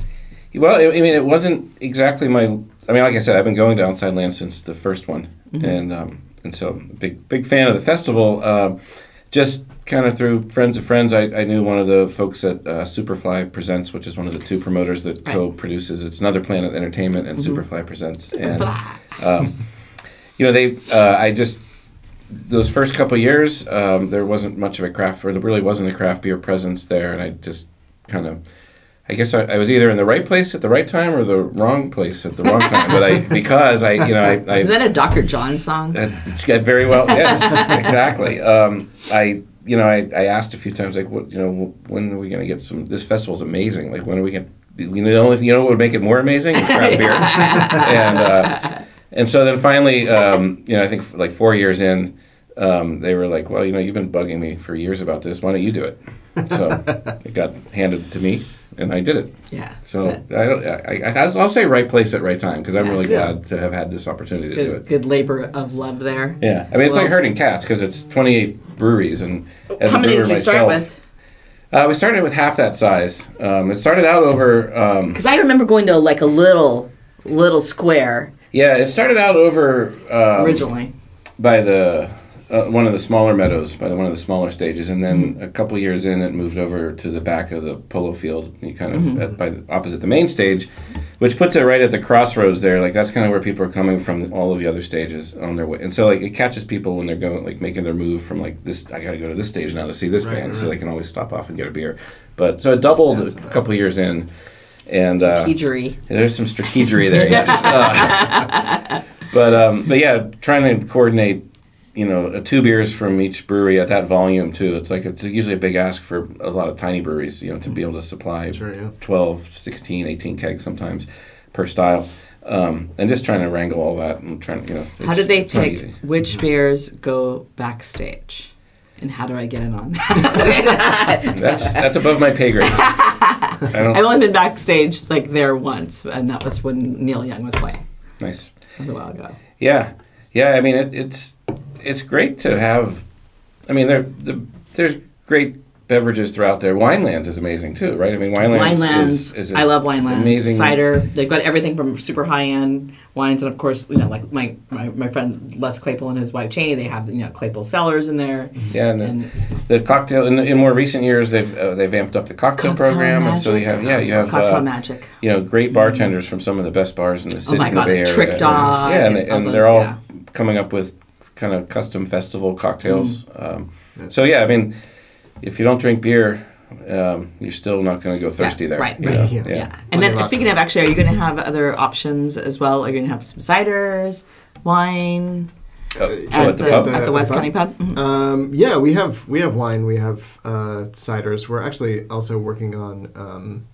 Well, I I mean, it wasn't exactly my. I mean, like I said, I've been going to Outside Land since the first one, and um, and so I'm a big big fan of the festival. Um, just kind of through friends of friends, I, I knew one of the folks at uh, Superfly Presents, which is one of the two promoters that Right. co-produces. It's Another Planet Entertainment and Superfly Presents, and um, you know they. Uh, I just those first couple years, um, there wasn't much of a craft, or there really wasn't a craft beer presence there, and I just kind of. I guess I, I was either in the right place at the right time or the wrong place at the wrong time. But I, *laughs* because I, you know, I, I Isn't that a Dr. John song? that got very well. Yes, exactly. Um, I, you know, I, I asked a few times, like, what, you know, when are we going to get some? This festival's amazing. Like, when are we going to? You know, the only, you know, what would make it more amazing is craft beer. *laughs* and uh, and so then finally, um, you know, I think f- like four years in, um, they were like, well, you know, you've been bugging me for years about this. Why don't you do it? So *laughs* it got handed to me, and I did it. Yeah. So I, don't, I, I, I'll say right place at right time because I'm Yeah. really Yeah. glad to have had this opportunity to do it. Good, good labor of love there. Yeah, I mean it's Well- like herding cats because it's 28 breweries, and as How a many brewer did you start with? Uh, we started with half that size. Um, it started out over. Um, Because I remember going to like a little little square yeah, it started out over um, originally. by the uh, one of the smaller meadows, by the, one of the smaller stages, and then Mm-hmm. a couple years in, it moved over to the back of the polo field, you kind of Mm-hmm. at, by the, opposite the main stage, which puts it right at the crossroads there. Like that's kind of where people are coming from all of the other stages on their way, and so like it catches people when they're going like making their move from like this. I got to go to this stage now to see this Right, band, so right. they can always stop off and get a beer. But so it doubled That's a nice. couple years in, and uh, there's some strategery there, yes. *laughs* Uh, *laughs* but um, but yeah, trying to coordinate, you know, uh, two beers from each brewery at that volume too. It's like it's usually a big ask for a lot of tiny breweries, you know, to be able to supply Sure, yeah. 12, 16, 18 kegs sometimes per style. Um, and just trying to wrangle all that and trying, to, you know. How do they it's pick which beers go backstage? And how do I get in on *laughs* That's that's above my pay grade. I don't. I've only been backstage like there once, and that was when Neil Young was playing. Nice. That was a while ago. Yeah, yeah. I mean, it, it's it's great to have. I mean, there the, there's great beverages throughout there. Winelands is amazing too, right? I mean, Winelands, Winelands. is, is I love Winelands. Amazing Cider. They've got everything from super high end wines, and of course, you know, like my, my, my friend Les Claypool and his wife Chaney, they have you know Claypool cellars in there. Yeah, and, And the, the cocktail in, in more recent years they've uh, they've amped up the cocktail, Cocktail program, and so you have yeah you have Cocktail uh, Magic. you know great bartenders from some of the best bars in the city. Oh my God, Bay the Area. Trick Dog Yeah, and, and and those, they're all yeah. coming up with kind of custom festival cocktails. Mm. Um, so yeah, I mean, if you don't drink beer, um, you're still not going to go thirsty Yeah, there. right, you right. know? Yeah. Yeah. Yeah. And then Plenty speaking of actually, are you going to have other options as well? Are you going to have some ciders, wine Oh, oh, at, at the, the, pub. at the West pub? County Pub? Mhm. Um, yeah, we have we have wine, we have uh, ciders. We're actually also working on um,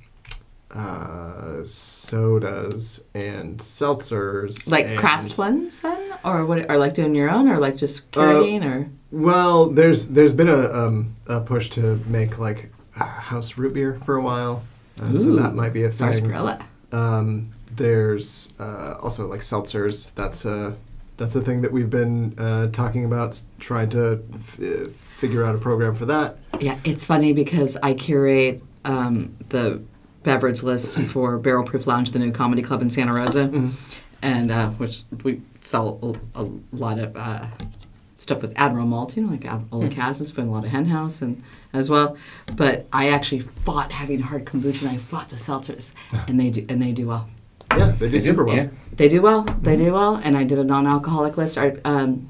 uh, sodas and seltzers, Like and- craft ones then, or what? Or like doing your own, or like just Uh, or Well, there's there's been a um, a push to make like uh, house root beer for a while, uh, so that might be a thing. Sarsaparilla. Um, there's uh, also like seltzers. That's a that's a thing that we've been uh, talking about, trying to f- uh, figure out a program for that. Yeah, it's funny because I curate um, the beverage list for Barrel Proof Lounge, the new comedy club in Santa Rosa, and uh, which we sell a, a lot of uh, stuff with Admiral Malt, you know, like Ad- Old Casas, but a lot of Henhouse and as well. But I actually fought having hard kombucha, and I fought the seltzers, and they do and they do well. Yeah, they do super well. Yeah. They do well. They do well, and I did a non-alcoholic list. Are, um,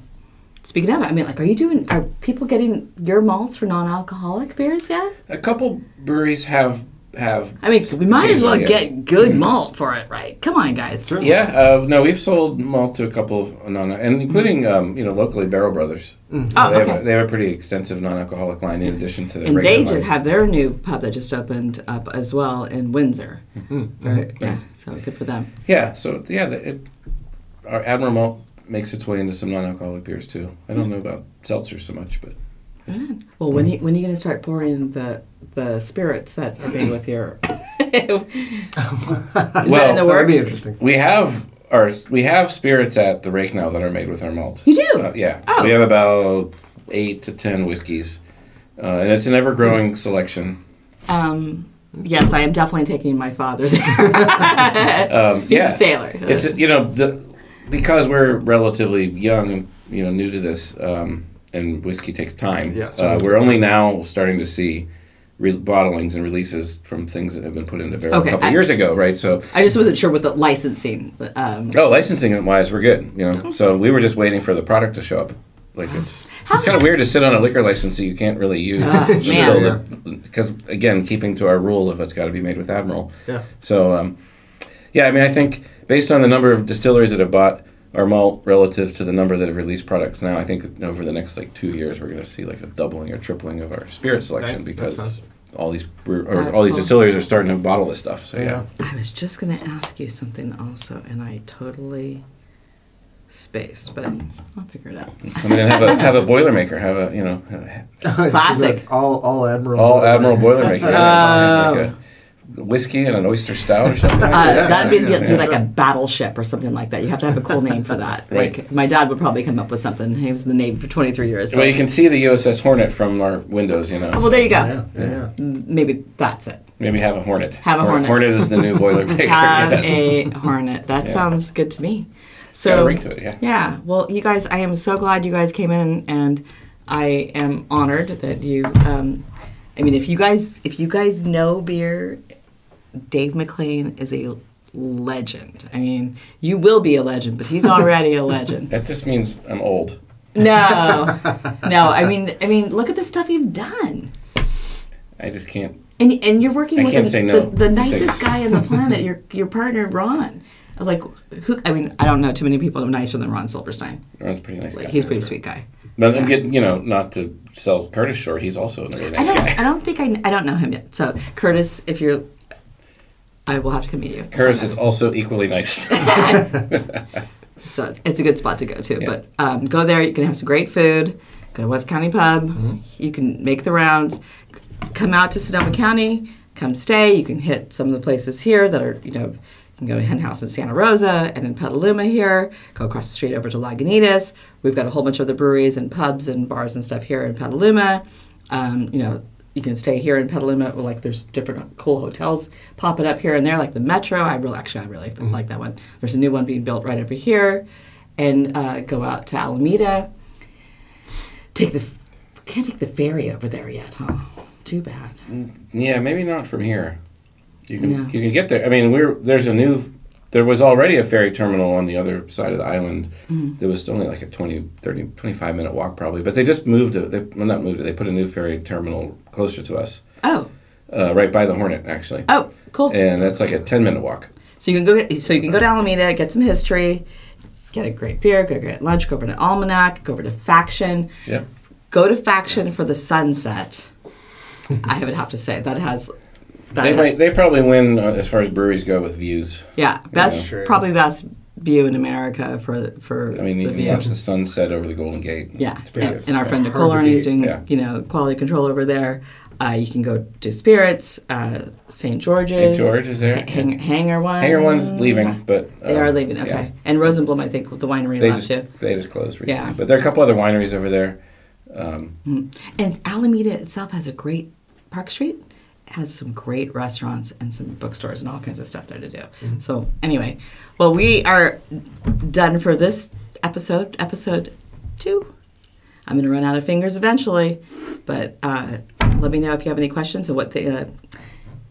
speaking of, I mean, like, are you doing? Are people getting your malts for non-alcoholic beers yet? A couple breweries have have. I mean, we might as well occasionally, get good mm-hmm. malt for it, right? Come on, guys. Certainly. Yeah, uh, no, we've sold malt to a couple of non, and including mm-hmm. um, you know locally Barrel Brothers. Mm-hmm. Oh, they, have a, they have a pretty extensive non-alcoholic line in addition to the And regular they line. just have their new pub that just opened up as well in Windsor. Very- yeah, so good for them. Yeah, so yeah, the, it, our Admiral malt makes its way into some non-alcoholic beers too. I don't mm. know about seltzer so much, but Well, when you, when are you going to start pouring the the spirits that are made with your? *laughs* Is that in the That'd be interesting. we have our we have spirits at the rake now that are made with our malt. You do? Uh, yeah, Oh. we have about eight to ten whiskeys, uh, and it's an ever-growing selection. Um, yes, I am definitely taking my father there. *laughs* Um, He's yeah, a sailor. It's you know the because we're relatively young and you know new to this, um, and whiskey takes time. Yeah, uh, we're only time. now starting to see re- bottlings and releases from things that have been put into barrel Okay, a couple I- years ago, right? So. I just wasn't sure with the licensing. Um, Oh, licensing wise, we're good. You know, so we were just waiting for the product to show up. Like it's, it's kind of weird to sit on a liquor license that you can't really use Ah, until man. because again, keeping to our rule of it's got to be made with Admiral. Yeah. So, um, yeah, I mean, I think based on the number of distilleries that have bought our malt relative to the number that have released products now, I think over the next like two years, we're going to see like a doubling or tripling of our spirit selection Nice. because all these brew- or That's all these cool. distilleries are starting to bottle this stuff. So yeah. Yeah. I was just going to ask you something also, and I totally spaced, but I'll figure it out. I mean, have a have a boilermaker, have a you know. Classic. all all admiral. All Admiral Boilermaker. That's Oh. fine. Like a whiskey and an oyster stout or something. Uh, Like that. that'd be, be yeah. like a battleship or something like that. You have to have a cool name for that. *laughs* Right. Like my dad would probably come up with something. He was in the Navy for 23 years. So Well, you can see the USS Hornet from our windows, you know. well, there you go. Yeah, yeah, yeah. Maybe that's it. Maybe have a Hornet. Have a Hor- Hornet. Hornet is the new Boilermaker. *laughs* Have yes. a hornet. That Yeah. sounds good to me. Got So a ring to it, yeah. Yeah. Well, you guys, I am so glad you guys came in, and I am honored that you. Um, I mean, if you guys, if you guys know beer, Dave McLean is a legend. I mean, you will be a legend, but he's already a legend. *laughs* That just means I'm old. No, *laughs* no. I mean, I mean, look at the stuff you've done. I just can't. And, and you're working I with can't the, say no the, the nicest things. guy on the *laughs* planet, your your partner Ron. Like who? I mean, I don't know too many people nicer than Ron Silverstein. Ron's pretty nice Like guy. he's a pretty sweet guy. But I'm getting, you know, not to sell Curtis short. He's also a really I nice don't. guy. I don't think I. I don't know him yet. So Curtis, if you're, I will have to come meet you. Curtis is also equally nice. *laughs* *laughs* So it's a good spot to go to. Yeah. But um, go there. You can have some great food. Go to West County Pub. Mm-hmm. You can make the rounds. Come out to Sonoma County. Come stay. You can hit some of the places here that are you know. You can go to Henhouse in Santa Rosa and in Petaluma here. Go across the street over to Lagunitas. We've got a whole bunch of the breweries and pubs and bars and stuff here in Petaluma. Um, you know, you can stay here in Petaluma. Like there's different cool hotels popping up here and there, like the Metro. I really actually I really like that one. There's a new one being built right over here, and uh, go out to Alameda. Take the can't take the ferry over there yet, huh? Too bad. yeah, maybe not from here. You can No. you can get there. I mean, we're there's a new. There was already a ferry terminal on the other side of the island. Mm-hmm. There was only like a 20, 30, 25 minute walk probably. But they just moved it. They well, not moved it. They put a new ferry terminal closer to us, Oh, uh, right by the Hornet actually. oh, cool. And that's like a ten minute walk. So you can go. So you can go to Alameda, get some history, get a great beer, go get lunch, go over to Almanac, go over to Faction, Yep. go to Faction for the sunset. *laughs* I would have to say that has. That They might. They probably win uh, as far as breweries go with views. yeah, best Sure. probably best view in America for for I mean, the you can view. watch the sunset over the Golden Gate. Yeah, Yeah, and, and our friend Nicole to Arnie's beat. doing Yeah. you know quality control over there. Uh, you can go to Spirits, uh, St. George's. St. George is there. Ha- Hang, Hangar one. Hangar one's leaving, but They uh, are leaving. yeah. Okay. And Rosenblum, I think, with the winery They left just too. they just closed recently, Yeah. but there are a couple other wineries over there. Um, And Alameda itself has a great Park Street has some great restaurants and some bookstores and all kinds of stuff there to do. So anyway, well, we are done for this episode, episode two. I'm going to run out of fingers eventually, but uh, let me know if you have any questions or what the uh,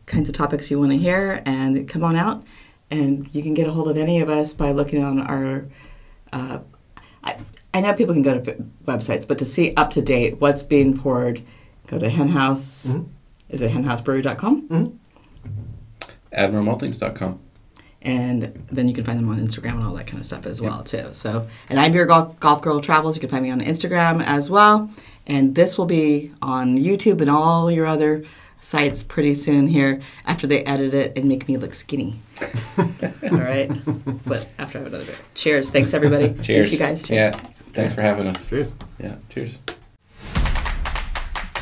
kinds of topics you want to hear, and come on out. And you can get a hold of any of us by looking on our. Uh, I, I know people can go to websites, but to see up to date what's being poured, go to Henhouse. Is it henhousebrewery.com? Mm-hmm. AdmiralMaltings.com. And then you can find them on Instagram and all that kind of stuff as well too. So, and I'm your golf, golf girl travels. You can find me on Instagram as well. And this will be on YouTube and all your other sites pretty soon here after they edit it and make me look skinny. *laughs* all right, but after I have another beer. Cheers! Thanks everybody. *laughs* Cheers. Thanks you guys. Cheers. Yeah. Thanks for having us. Cheers. Yeah. Cheers.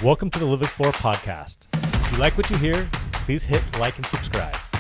Welcome to the LivXplore podcast. If you like what you hear, please hit like and subscribe.